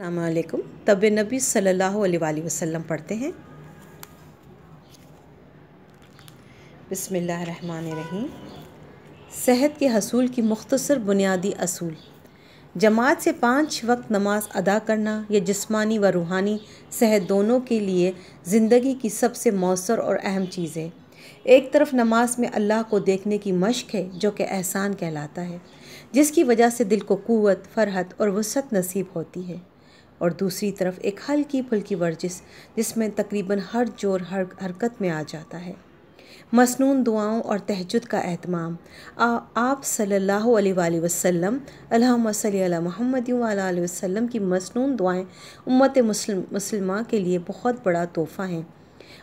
السلام علیکم۔ طب نبی صلی اللہ علیہ وآلہ وسلم پڑھتے ہیں۔ بسم اللہ الرحمن الرحیم۔ صحت کے حصول کی مختصر بنیادی اصول۔ جماعت سے پانچ وقت نماز ادا کرنا یہ جسمانی و روحانی صحت دونوں کے لیے زندگی کی سب سے مؤثر اور اہم چیز ہے۔ ایک طرف نماز میں اللہ کو دیکھنے کی مشق ہے، جو کہ احسان کہلاتا ہے، جس کی وجہ سے دل کو قوت، فرحت اور وسعت نصیب ہوتی ہے۔ اور دوسری طرف ایک ہلکی پھلکی ورزش جس میں تقریباً ہر جور ہر حرکت میں آ جاتا ہے۔ مسنون دعاؤں اور تہجد کا اہتمام۔ آپ صلی اللہ علیہ وآلہ وسلم، اللہم صلی علی محمد علیہ وسلم کی مسنون دعائیں امت مسلم، مسلمہ کے لیے بہت بڑا تحفہ ہیں۔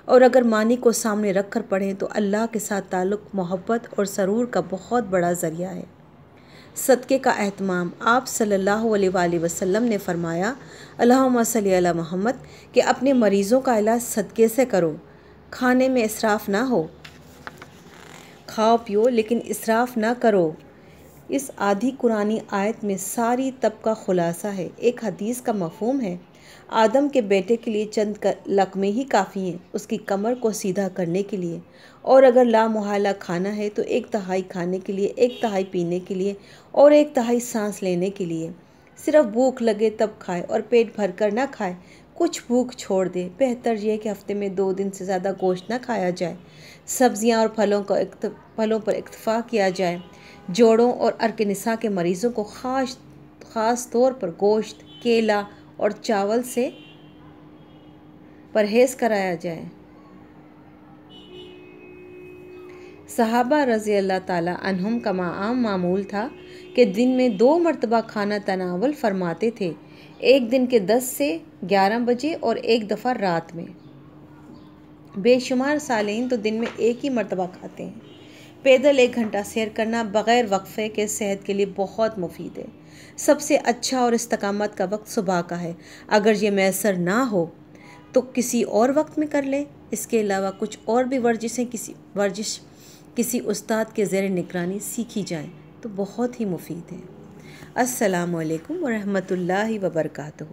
اور اگر معنی کو سامنے رکھ کر پڑھیں تو اللہ کے ساتھ تعلق، محبت اور سرور کا بہت بڑا ذریعہ ہے۔ صدقے کا اہتمام آپ صلی اللہ علیہ وآلہ وسلم نے فرمایا، اللہم صلی علی محمد، کہ اپنے مریضوں کا علاج صدقے سے کرو، کھانے میں اسراف نہ ہو۔ کھاؤ، پیو، لیکن اسراف نہ کرو۔ اس آدھی قرآنی آیت میں ساری تب کا خلاصہ ہے۔ ایک حدیث کا مفہوم ہے، آدم کے بیٹے کے لیے چند لقمے ہی کافی ہیں، اس کی کمر کو سیدھا کرنے کے لیے۔ اور اگر لا محالہ کھانا ہے تو ایک تہائی کھانے کے لیے، ایک تہائی پینے کے لیے اور ایک تہائی سانس لینے کے لیے۔ صرف بھوک لگے تب کھائے اور پیٹ بھر کر نہ کھائے۔ کچھ بھوک چھوڑ دے۔ بہتر یہ کہ ہفتے میں دو دن سے زیادہ گوشت نہ کھایا جائے۔ سبزیاں اور پھلوں کا پھلوں پر اکتفا کیا جائے۔ جوڑوں اور ارکنسا کے مریضوں کو خاص خاص طور پر گوشت، کیلا اور چاول سے پرہیز کرایا جائے۔ صحابہ رضی اللہ تعالی عنہم کا عام معمول تھا کہ دن میں دو مرتبہ کھانا تناول فرماتے تھے، ایک دن کے دس سے گیارہ بجے اور ایک دفعہ رات میں۔ بے شمار سالین تو دن میں ایک ہی مرتبہ کھاتے ہیں۔ پیدل ایک گھنٹہ سیر کرنا بغیر وقفے کے صحت کے لیے بہت مفید ہے۔ سب سے اچھا اور استقامت کا وقت صبح کا ہے۔ اگر یہ میسر نہ ہو تو کسی اور وقت میں کر لے۔ اس کے علاوہ کچھ اور بھی ورزشیں، کسی ورزش کسی استاد کے زیر نگرانی سیکھی جائیں تو بہت ہی مفید ہے۔ السلام علیکم ورحمۃ اللہ وبرکاتہ۔